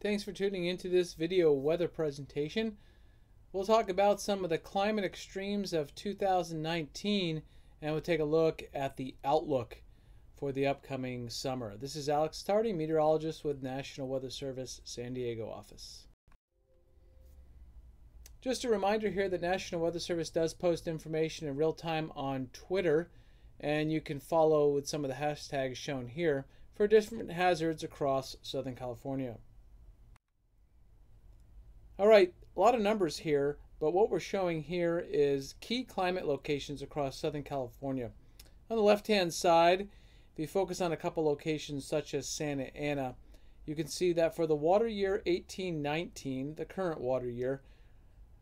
Thanks for tuning into this video weather presentation. We'll talk about some of the climate extremes of 2019 and we'll take a look at the outlook for the upcoming summer. This is Alex Tardy, meteorologist with National Weather Service San Diego office. Just a reminder here that National Weather Service does post information in real time on Twitter, and you can follow with some of the hashtags shown here for different hazards across Southern California. All right, a lot of numbers here, but what we're showing here is key climate locations across Southern California. On the left-hand side, if you focus on a couple locations such as Santa Ana, you can see that for the water year 1819, the current water year,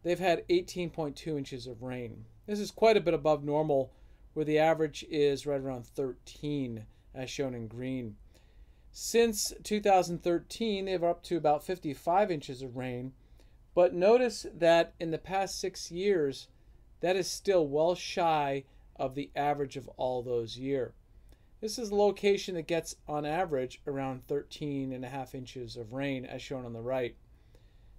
they've had 18.2 inches of rain. This is quite a bit above normal, where the average is right around 13, as shown in green. Since 2013, they've up to about 55 inches of rain, but notice that in the past six years, that is still well shy of the average of all those years. This is a location that gets on average around 13 and a half inches of rain as shown on the right.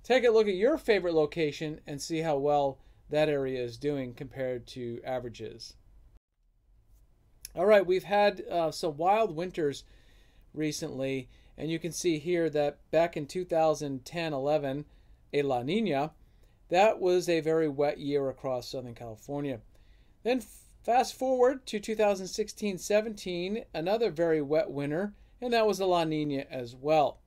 Take a look at your favorite location and see how well that area is doing compared to averages. All right, we've had uh, some wild winters recently, and you can see here that back in 2010 11, a La Nina, that was a very wet year across Southern California. Then fast forward to 2016 17, another very wet winter, and that was a La Nina as well.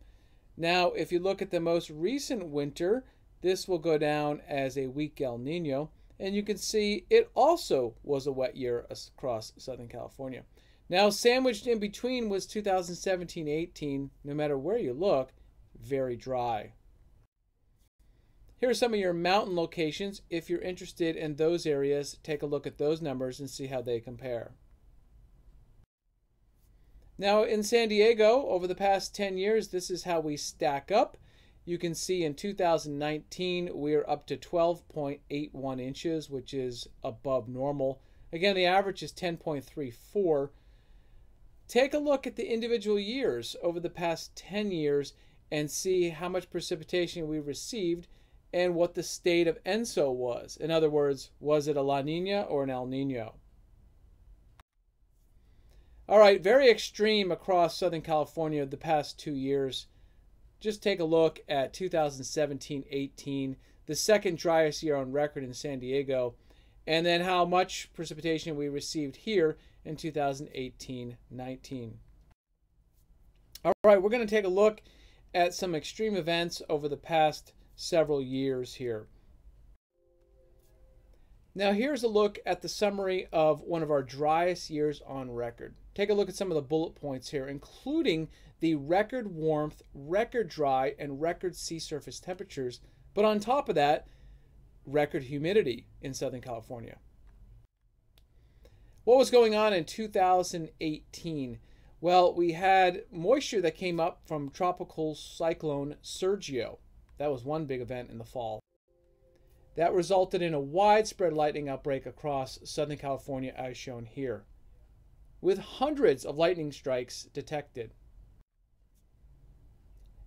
Now, if you look at the most recent winter, this will go down as a weak El Nino, and you can see it also was a wet year across Southern California. Now, sandwiched in between was 2017 18, no matter where you look, very dry. Here are some of your mountain locations. If you're interested in those areas, take a look at those numbers and see how they compare. Now in San Diego, over the past 10 years, this is how we stack up. You can see in 2019, we're up to 12.81 inches, which is above normal. Again, the average is 10.34. Take a look at the individual years over the past 10 years and see how much precipitation we received and what the state of ENSO was. In other words, was it a La Nina or an El Nino? All right, very extreme across Southern California the past two years. Just take a look at 2017 18, the second driest year on record in San Diego, and then how much precipitation we received here in 2018 19. All right, we're going to take a look at some extreme events over the past several years here. Now here's a look at the summary of one of our driest years on record. Take a look at some of the bullet points here, including the record warmth, record dry, and record sea surface temperatures, but on top of that, record humidity in Southern California. What was going on in 2018? Well, we had moisture that came up from tropical cyclone Sergio. That was one big event in the fall. That resulted in a widespread lightning outbreak across Southern California, as shown here, with hundreds of lightning strikes detected.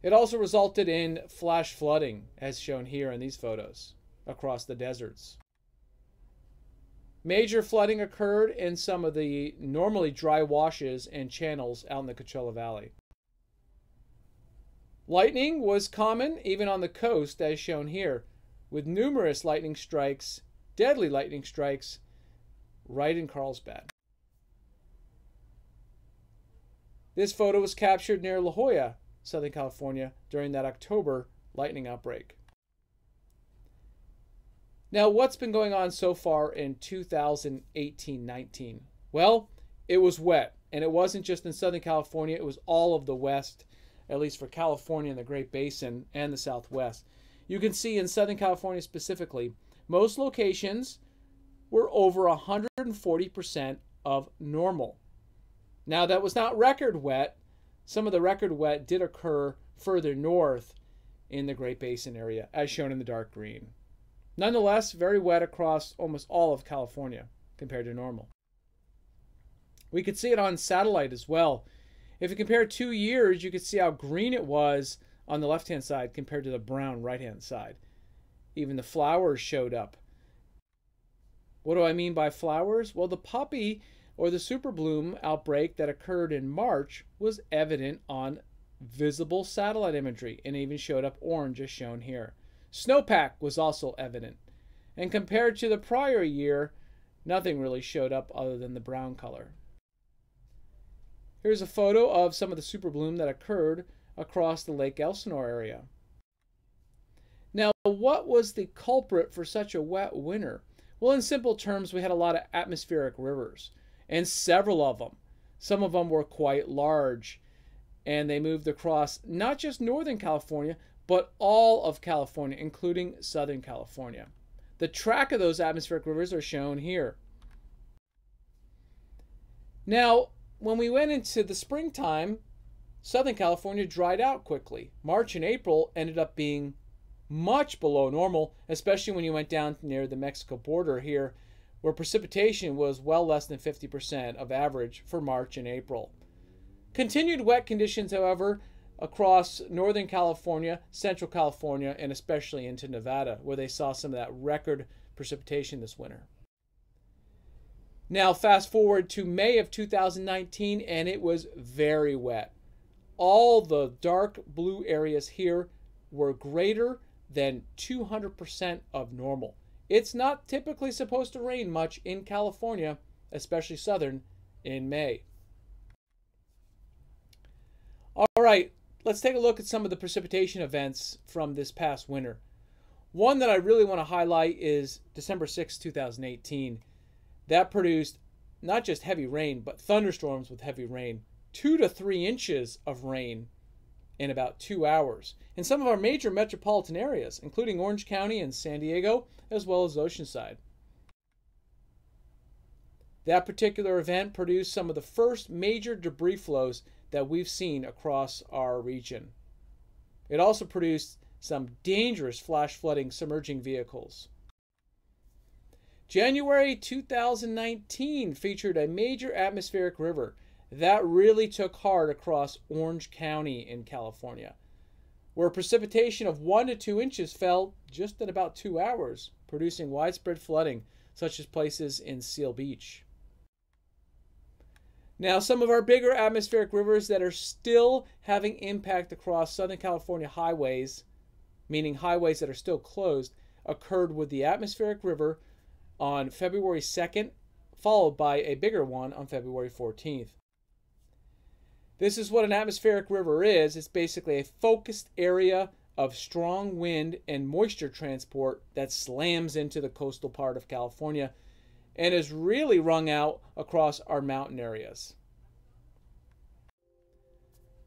It also resulted in flash flooding, as shown here in these photos, across the deserts. Major flooding occurred in some of the normally dry washes and channels out in the Coachella Valley. Lightning was common even on the coast, as shown here, with numerous lightning strikes, deadly lightning strikes, right in Carlsbad. This photo was captured near La Jolla, Southern California, during that October lightning outbreak. Now, what's been going on so far in 2018 19? Well, it was wet, and it wasn't just in Southern California, it was all of the West at least for California and the Great Basin and the Southwest. You can see in Southern California specifically, most locations were over 140% of normal. Now, that was not record wet. Some of the record wet did occur further north in the Great Basin area, as shown in the dark green. Nonetheless, very wet across almost all of California compared to normal. We could see it on satellite as well if you compare two years, you can see how green it was on the left hand side compared to the brown right hand side. Even the flowers showed up. What do I mean by flowers? Well, the poppy or the super bloom outbreak that occurred in March was evident on visible satellite imagery and even showed up orange as shown here. Snowpack was also evident. And compared to the prior year, nothing really showed up other than the brown color. Here's a photo of some of the super bloom that occurred across the Lake Elsinore area. Now, what was the culprit for such a wet winter? Well, in simple terms, we had a lot of atmospheric rivers, and several of them. Some of them were quite large, and they moved across not just Northern California, but all of California, including Southern California. The track of those atmospheric rivers are shown here. Now, when we went into the springtime, Southern California dried out quickly. March and April ended up being much below normal, especially when you went down near the Mexico border here, where precipitation was well less than 50% of average for March and April. Continued wet conditions, however, across Northern California, Central California, and especially into Nevada, where they saw some of that record precipitation this winter. Now, fast forward to May of 2019, and it was very wet. All the dark blue areas here were greater than 200% of normal. It's not typically supposed to rain much in California, especially southern, in May. All right, let's take a look at some of the precipitation events from this past winter. One that I really want to highlight is December 6, 2018 that produced not just heavy rain, but thunderstorms with heavy rain, two to three inches of rain in about two hours in some of our major metropolitan areas, including Orange County and San Diego, as well as Oceanside. That particular event produced some of the first major debris flows that we've seen across our region. It also produced some dangerous flash flooding submerging vehicles. January 2019 featured a major atmospheric river that really took hard across Orange County in California, where precipitation of 1 to 2 inches fell just in about two hours, producing widespread flooding, such as places in Seal Beach. Now, some of our bigger atmospheric rivers that are still having impact across Southern California highways, meaning highways that are still closed, occurred with the atmospheric river on February 2nd, followed by a bigger one on February 14th. This is what an atmospheric river is. It's basically a focused area of strong wind and moisture transport that slams into the coastal part of California and is really wrung out across our mountain areas.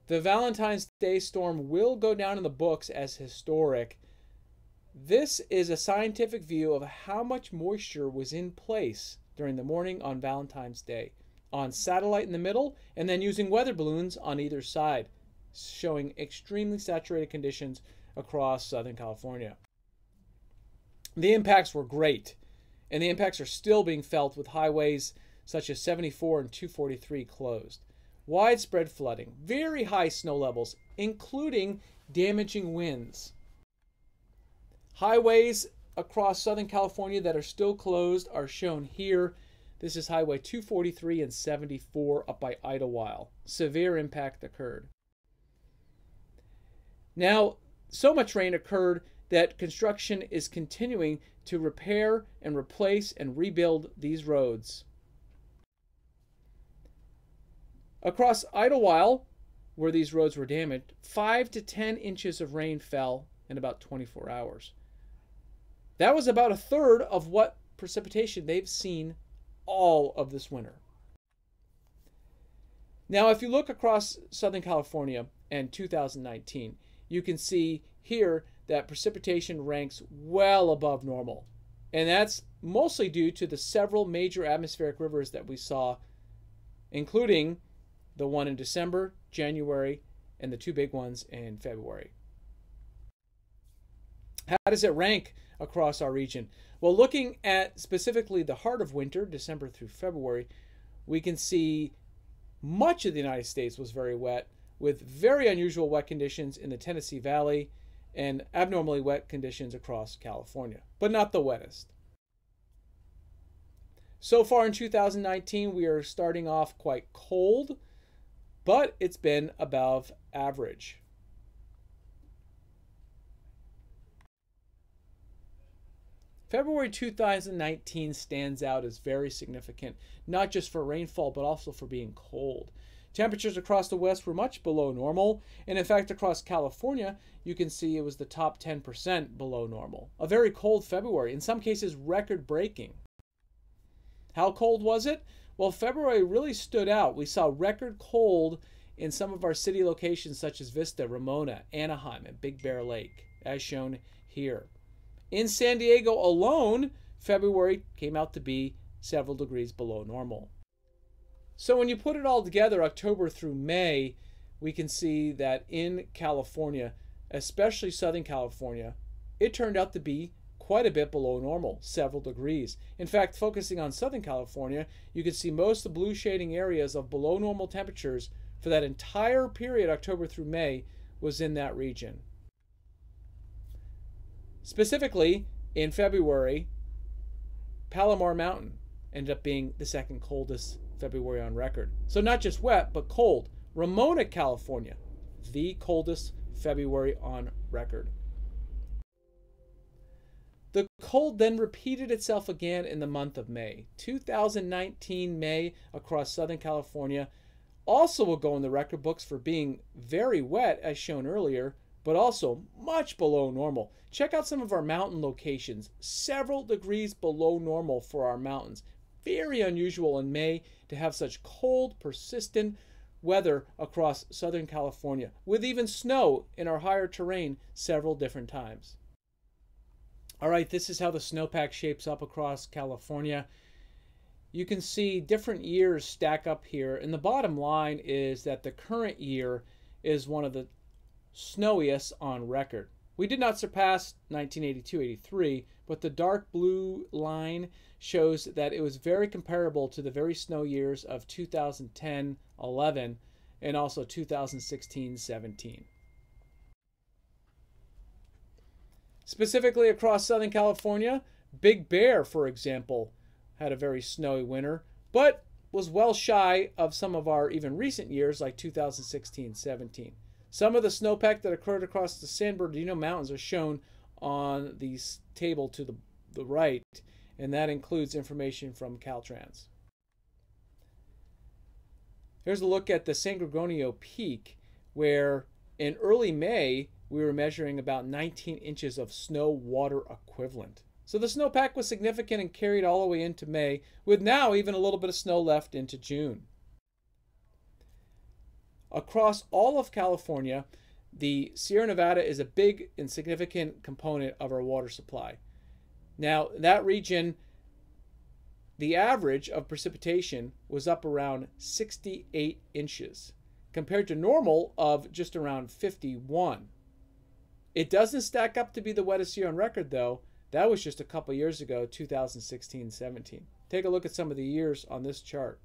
The Valentine's Day storm will go down in the books as historic this is a scientific view of how much moisture was in place during the morning on Valentine's Day, on satellite in the middle, and then using weather balloons on either side, showing extremely saturated conditions across Southern California. The impacts were great, and the impacts are still being felt with highways such as 74 and 243 closed. Widespread flooding, very high snow levels, including damaging winds. Highways across Southern California that are still closed are shown here. This is Highway 243 and 74 up by Idyllwild. Severe impact occurred. Now, so much rain occurred that construction is continuing to repair and replace and rebuild these roads. Across Idyllwild, where these roads were damaged, 5 to 10 inches of rain fell in about 24 hours. That was about a third of what precipitation they've seen all of this winter. Now, if you look across Southern California and 2019, you can see here that precipitation ranks well above normal. And that's mostly due to the several major atmospheric rivers that we saw, including the one in December, January, and the two big ones in February. How does it rank across our region. Well, looking at specifically the heart of winter, December through February, we can see much of the United States was very wet, with very unusual wet conditions in the Tennessee Valley and abnormally wet conditions across California, but not the wettest. So far in 2019, we are starting off quite cold, but it's been above average. February 2019 stands out as very significant, not just for rainfall, but also for being cold. Temperatures across the west were much below normal, and in fact, across California, you can see it was the top 10% below normal. A very cold February, in some cases, record breaking. How cold was it? Well, February really stood out. We saw record cold in some of our city locations such as Vista, Ramona, Anaheim, and Big Bear Lake, as shown here. In San Diego alone, February came out to be several degrees below normal. So when you put it all together, October through May, we can see that in California, especially Southern California, it turned out to be quite a bit below normal, several degrees. In fact, focusing on Southern California, you can see most of the blue shading areas of below normal temperatures for that entire period, October through May, was in that region. Specifically, in February, Palomar Mountain ended up being the second coldest February on record. So not just wet, but cold. Ramona, California, the coldest February on record. The cold then repeated itself again in the month of May. 2019 May across Southern California also will go in the record books for being very wet, as shown earlier, but also much below normal. Check out some of our mountain locations, several degrees below normal for our mountains. Very unusual in May to have such cold, persistent weather across Southern California, with even snow in our higher terrain several different times. All right, this is how the snowpack shapes up across California. You can see different years stack up here, and the bottom line is that the current year is one of the snowiest on record. We did not surpass 1982-83, but the dark blue line shows that it was very comparable to the very snow years of 2010-11 and also 2016-17. Specifically across Southern California, Big Bear, for example, had a very snowy winter, but was well shy of some of our even recent years like 2016-17. Some of the snowpack that occurred across the San Bernardino Mountains are shown on the table to the, the right, and that includes information from Caltrans. Here's a look at the San Gorgonio Peak, where in early May we were measuring about 19 inches of snow water equivalent. So the snowpack was significant and carried all the way into May, with now even a little bit of snow left into June. Across all of California, the Sierra Nevada is a big and significant component of our water supply. Now, that region, the average of precipitation was up around 68 inches compared to normal of just around 51. It doesn't stack up to be the wettest year on record, though. That was just a couple years ago, 2016 17. Take a look at some of the years on this chart.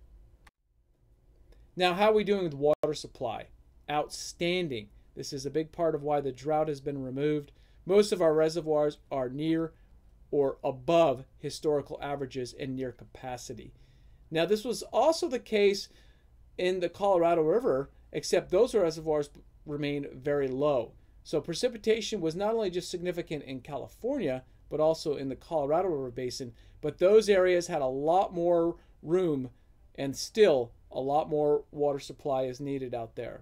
Now, how are we doing with water supply? Outstanding. This is a big part of why the drought has been removed. Most of our reservoirs are near or above historical averages and near capacity. Now, this was also the case in the Colorado River, except those reservoirs remain very low. So precipitation was not only just significant in California, but also in the Colorado River Basin. But those areas had a lot more room and still a lot more water supply is needed out there.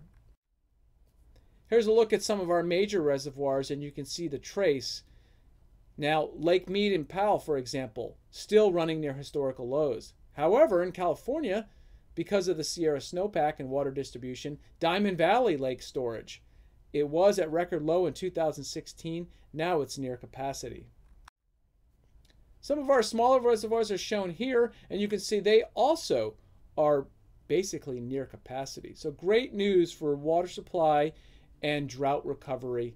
Here's a look at some of our major reservoirs, and you can see the trace. Now, Lake Mead and Powell, for example, still running near historical lows. However, in California, because of the Sierra snowpack and water distribution, Diamond Valley Lake storage. It was at record low in 2016. Now it's near capacity. Some of our smaller reservoirs are shown here, and you can see they also are basically near capacity. So great news for water supply and drought recovery.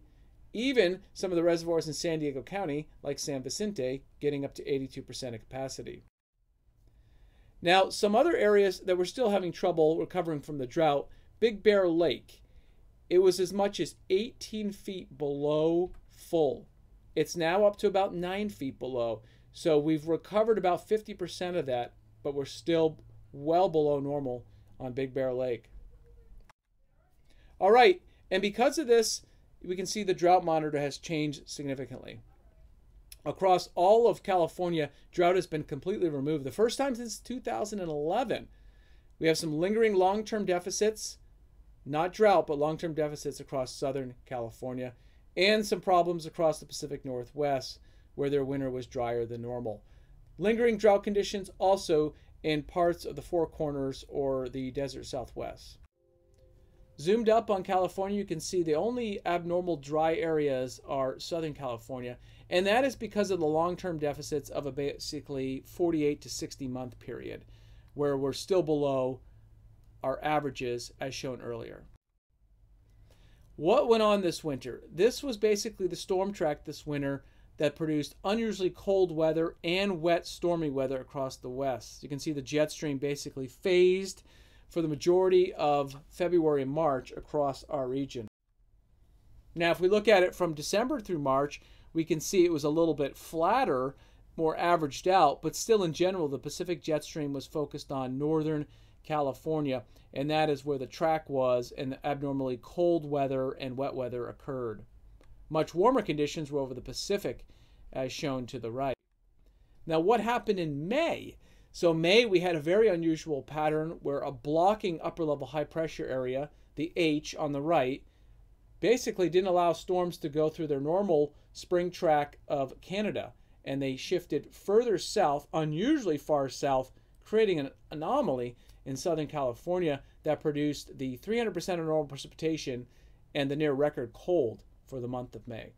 Even some of the reservoirs in San Diego County, like San Vicente, getting up to 82% of capacity. Now, some other areas that we're still having trouble recovering from the drought, Big Bear Lake. it was as much as 18 feet below full. It's now up to about 9 feet below. So we've recovered about 50% of that, but we're still well below normal on Big Bear Lake. All right, and because of this, we can see the drought monitor has changed significantly. Across all of California, drought has been completely removed. The first time since 2011. We have some lingering long term deficits, not drought, but long term deficits across Southern California, and some problems across the Pacific Northwest where their winter was drier than normal. Lingering drought conditions also in parts of the Four Corners or the desert southwest. Zoomed up on California, you can see the only abnormal dry areas are Southern California, and that is because of the long term deficits of a basically 48 to 60 month period, where we're still below our averages as shown earlier. What went on this winter? This was basically the storm track this winter that produced unusually cold weather and wet, stormy weather across the west. You can see the jet stream basically phased for the majority of February and March across our region. Now, if we look at it from December through March, we can see it was a little bit flatter, more averaged out, but still in general, the Pacific jet stream was focused on northern California, and that is where the track was, and the abnormally cold weather and wet weather occurred. Much warmer conditions were over the Pacific, as shown to the right. Now, what happened in May? So, May, we had a very unusual pattern where a blocking upper level high pressure area, the H on the right, basically didn't allow storms to go through their normal spring track of Canada. And they shifted further south, unusually far south, creating an anomaly in Southern California that produced the 300% of normal precipitation and the near record cold for the month of May.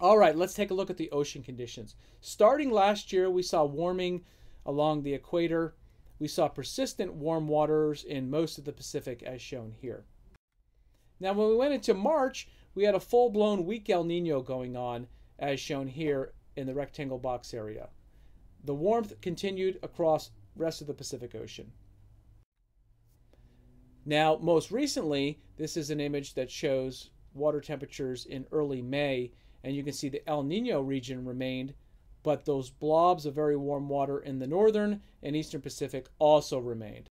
All right, let's take a look at the ocean conditions. Starting last year, we saw warming along the equator. We saw persistent warm waters in most of the Pacific, as shown here. Now, when we went into March, we had a full blown weak El Nino going on, as shown here in the rectangle box area. The warmth continued across rest of the Pacific Ocean. Now, most recently, this is an image that shows water temperatures in early May, and you can see the El Nino region remained, but those blobs of very warm water in the northern and eastern Pacific also remained.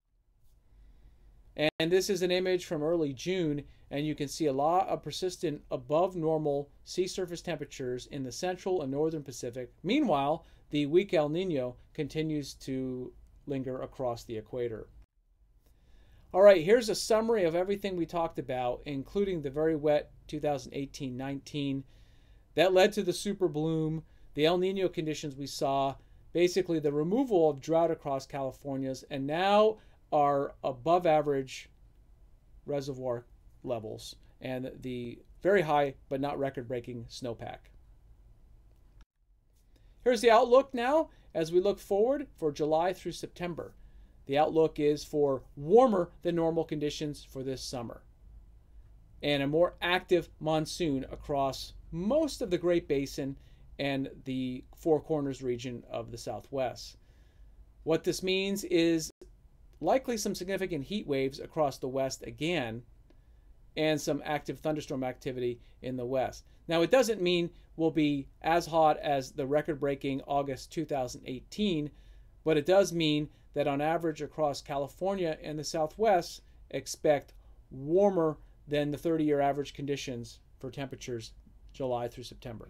And this is an image from early June, and you can see a lot of persistent above normal sea surface temperatures in the central and northern Pacific. Meanwhile, the weak El Nino continues to linger across the equator. All right, here's a summary of everything we talked about, including the very wet 2018 19 that led to the super bloom, the El Nino conditions we saw, basically the removal of drought across California's, and now our above average reservoir levels and the very high but not record breaking snowpack. Here's the outlook now as we look forward for July through September. The outlook is for warmer than normal conditions for this summer and a more active monsoon across most of the Great Basin and the Four Corners region of the Southwest. What this means is likely some significant heat waves across the West again and some active thunderstorm activity in the West. Now, it doesn't mean we'll be as hot as the record breaking August 2018, but it does mean that on average across California and the Southwest, expect warmer than the 30 year average conditions for temperatures July through September.